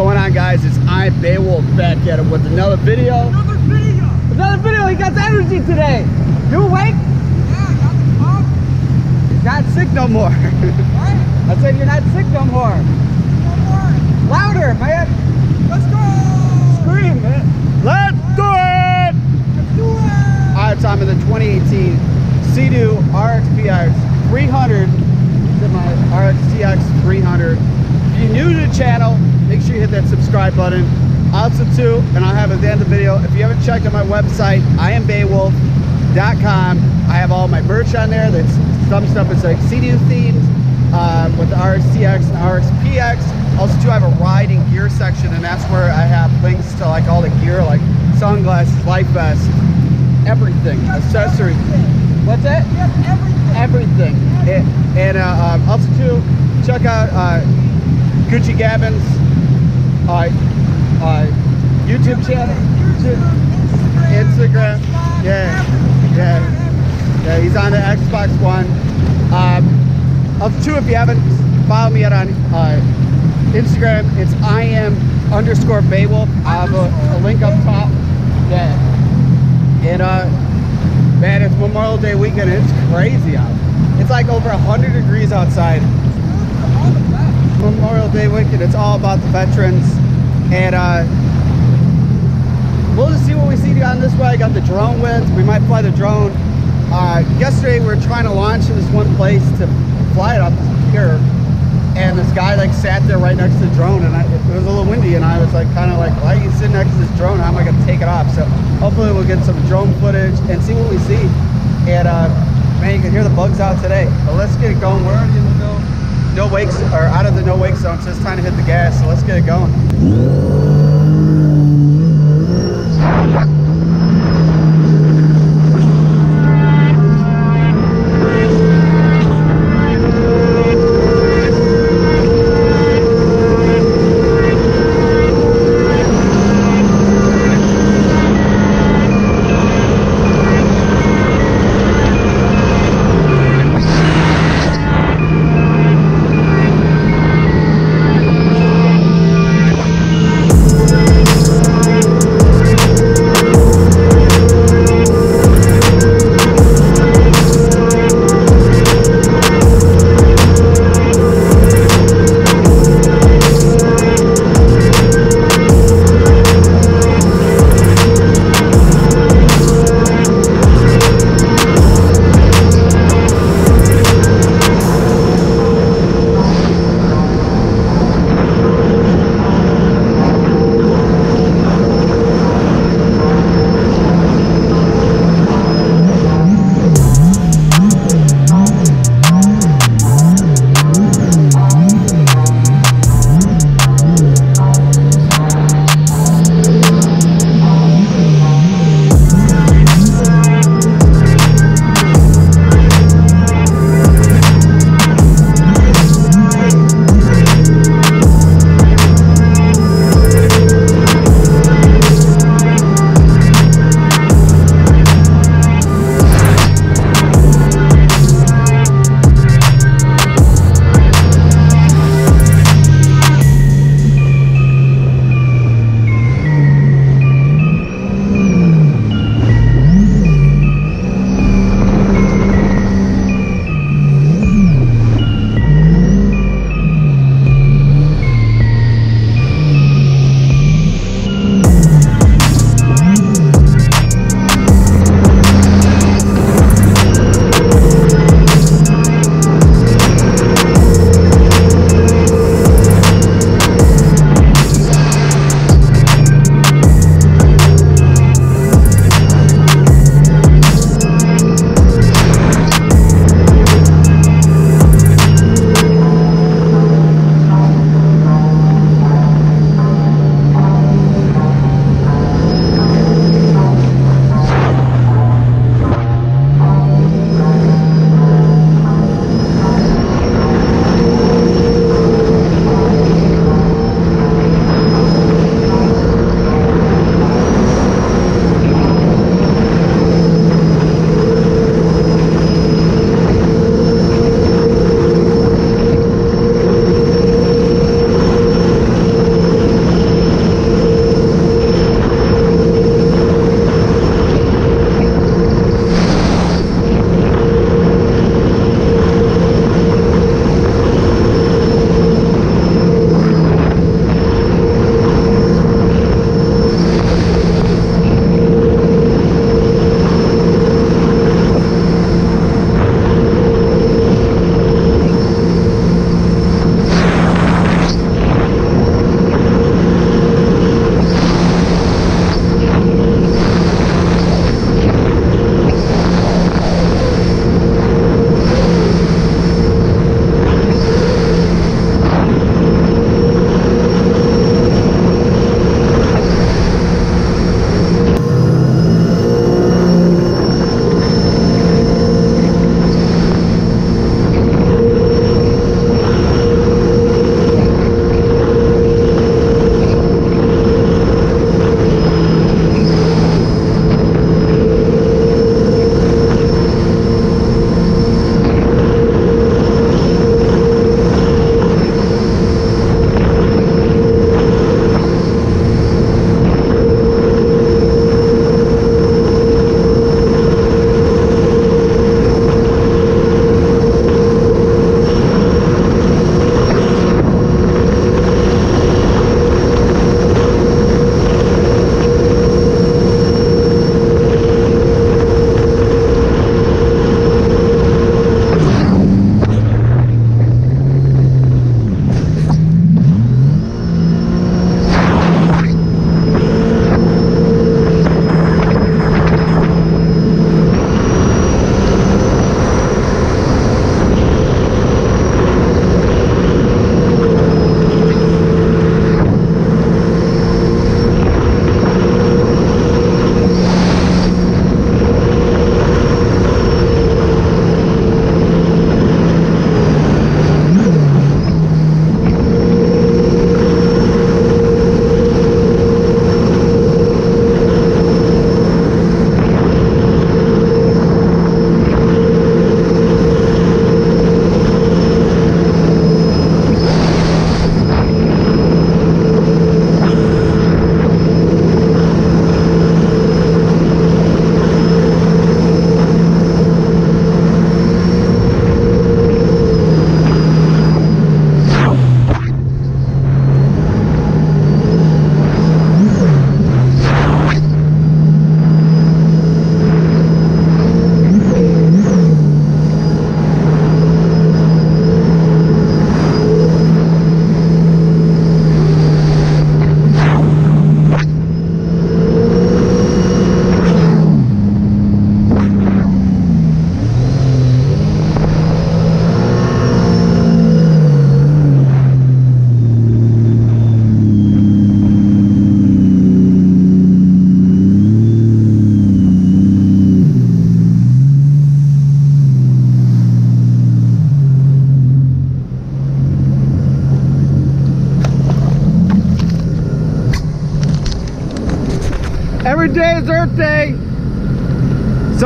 going on guys? It's I Beowulf back at it with another video. Another video! Another video, he got the energy today. You awake? Yeah, got the pump. You're not sick no more. What? I said you're not sick no more. One more. Louder, man. Let's go! Scream, man. Let's do it! Let's do it! All right, so I'm in the 2018 Sea-Doo RXPX 300. This is my RXTX 300. If you're new to the channel, make sure you hit that subscribe button. Also too, and I'll have at the end of the video, if you haven't checked out my website, iambeowulf.com. I have all my merch on there. That's some stuff is like Sea-Doo themed uh, with the RXTX and RXPX. Also too, I have a riding gear section and that's where I have links to like all the gear like sunglasses, life vests, everything, accessories. What's that? Have everything. Everything. And, and uh, um, also too, check out uh, Gucci Gavin's uh, uh, YouTube channel. YouTube, Instagram. Yeah. Yeah. Yeah, he's on the Xbox One. Um, also too, if you haven't followed me yet on uh, Instagram, it's I am underscore Beowulf. I have a, a link up top. Yeah. And uh, man, it's Memorial Day weekend. It's crazy out. It's like over 100 degrees outside. Memorial Day weekend. It's all about the veterans. And uh, we'll just see what we see on this way. I got the drone with. We might fly the drone. Uh, yesterday we were trying to launch in this one place to fly it up here. And this guy like sat there right next to the drone and I, it was a little windy and I was like kind of like, why are you sitting next to this drone? How am I gonna take it off? So hopefully we'll get some drone footage and see what we see. And uh, man, you can hear the bugs out today. But let's get it going. We're no, wakes or out of the no wake zone, so it's time to hit the gas. So let's get it going.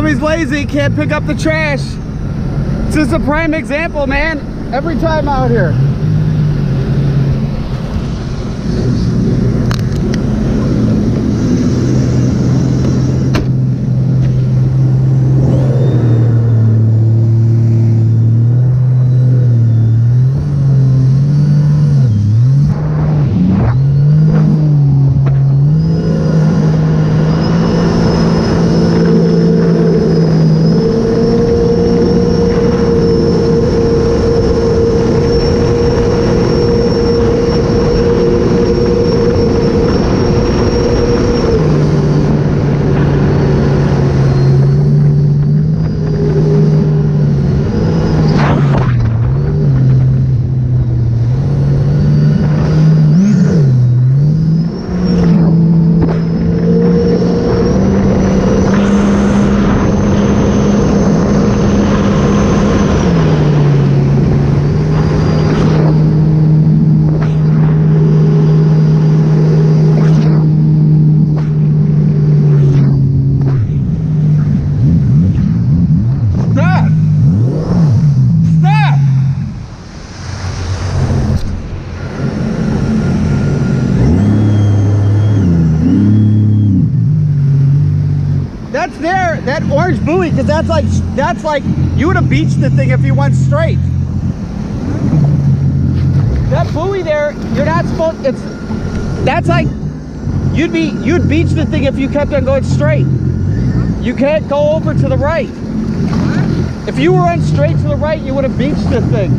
Somebody's lazy, can't pick up the trash. This is a prime example, man. Every time out here. Stop! Stop! That's there, that orange buoy, because that's like, that's like, you would have beached the thing if you went straight. That buoy there, you're not supposed, it's, that's like, you'd be, you'd beach the thing if you kept on going straight. You can't go over to the right. If you were on straight to the right, you would have beached the thing.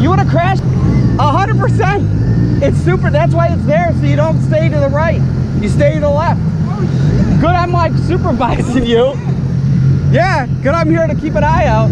You would have crashed a hundred percent. It's super. That's why it's there, so you don't stay to the right. You stay to the left. Good, I'm like supervising you. Yeah, good. I'm here to keep an eye out.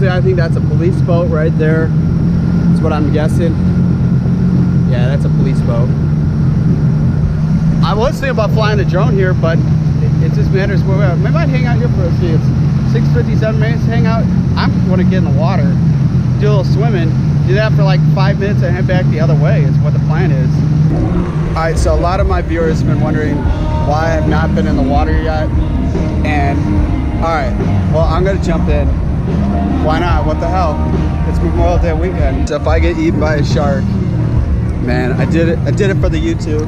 Obviously I think that's a police boat right there. That's what I'm guessing. Yeah, that's a police boat. I was thinking about flying the drone here, but it, it just matters where we're. Maybe I'd hang out here for a few. It's 6:57 minutes hang out. I'm going to get in the water, do a little swimming, do that for like five minutes and head back the other way. Is what the plan is. All right, so a lot of my viewers have been wondering why I have not been in the water yet. And all right, well, I'm gonna jump in. Why not? What the hell? It's Memorial Day weekend. So if I get eaten by a shark, man, I did it. I did it for the YouTube.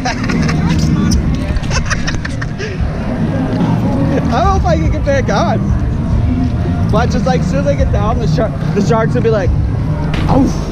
I if I can get back on. But just like as soon as I get down, the shark, the sharks will be like, oh.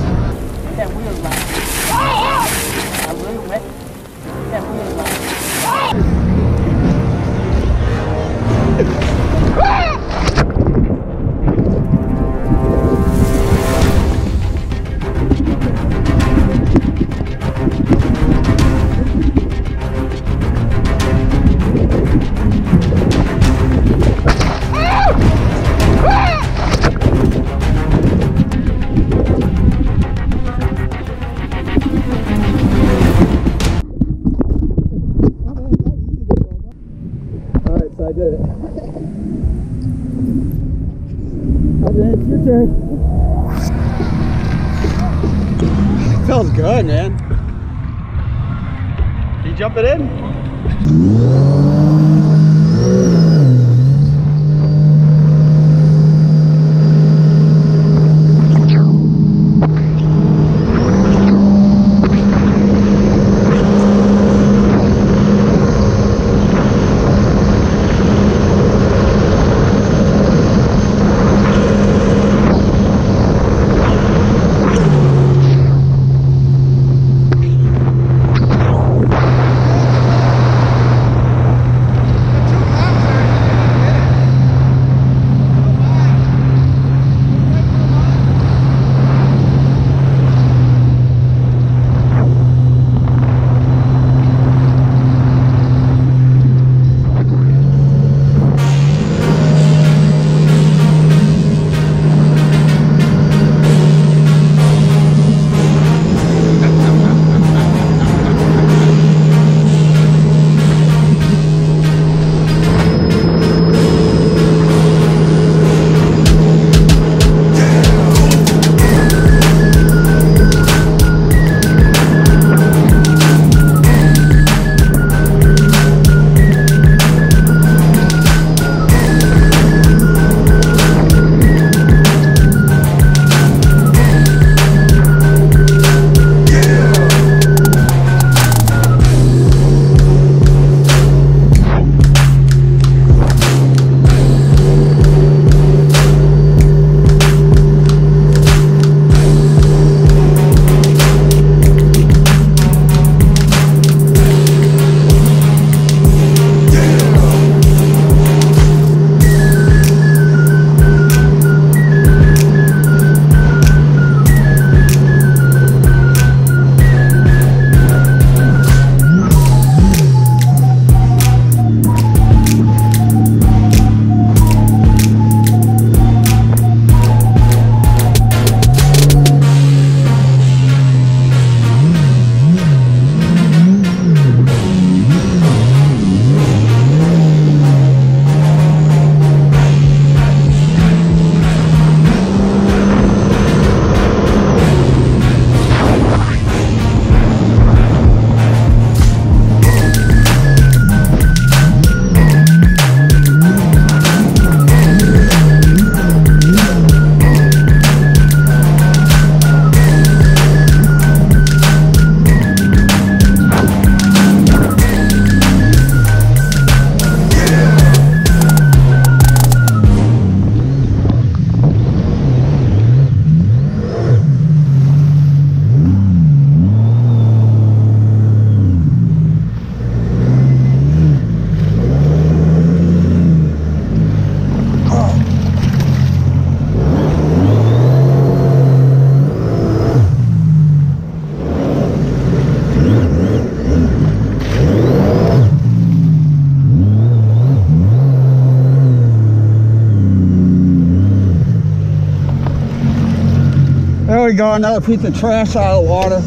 Go, another piece of trash out of the water.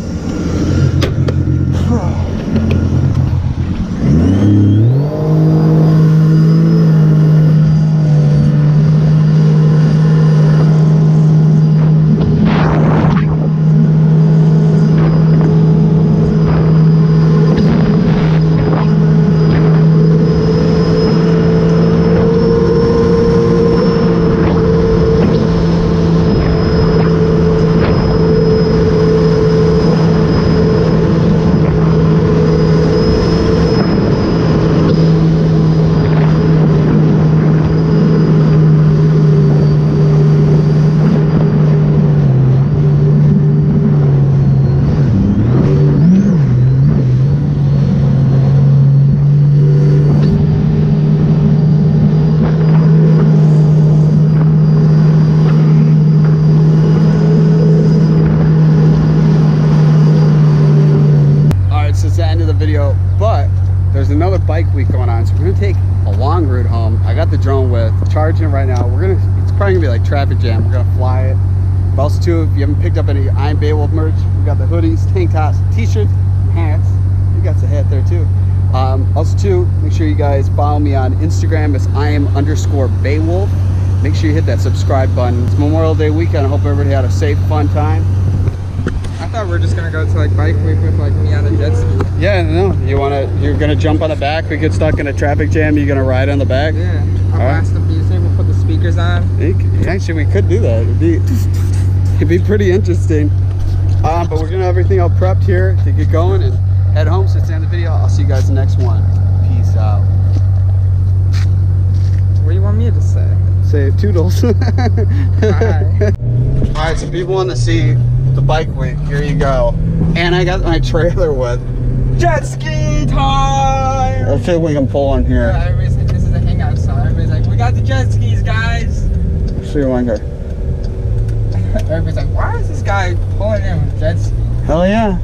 All right, so it's the end of the video, but there's another bike week going on, so we're gonna take a long route home. I got the drone with, charging right now. We're gonna, it's probably gonna be like traffic jam. We're gonna fly it. But also too, if you haven't picked up any I'm Beowulf merch, we got the hoodies, tank tops, t-shirts, hats. You got the hat there too. Um, also too, make sure you guys follow me on Instagram. It's I am underscore Beowulf. Make sure you hit that subscribe button. It's Memorial Day weekend. I hope everybody had a safe, fun time. Thought we are just gonna go to like bike week with like me on a jet ski. Yeah, no. You wanna? You're gonna jump on the back. We get stuck in a traffic jam. You're gonna ride on the back. Yeah. I'll blast the music. We'll put the speakers on. Actually, we could do that. It'd be, it'd be pretty interesting. Um, but we're gonna have everything all prepped here to get going and head home. So it's the end of the video. I'll see you guys in the next one. Peace out. What do you want me to say? Say toodles. Bye. All right, so people want to see the bike week. Here you go. And I got my trailer with. Jet ski time! Let's see if we can pull on Yeah, here. everybody's like, this is a hangout. Everybody's like, we got the jet skis, guys. See here. Everybody's like, why is this guy pulling in with jet skis? Hell yeah.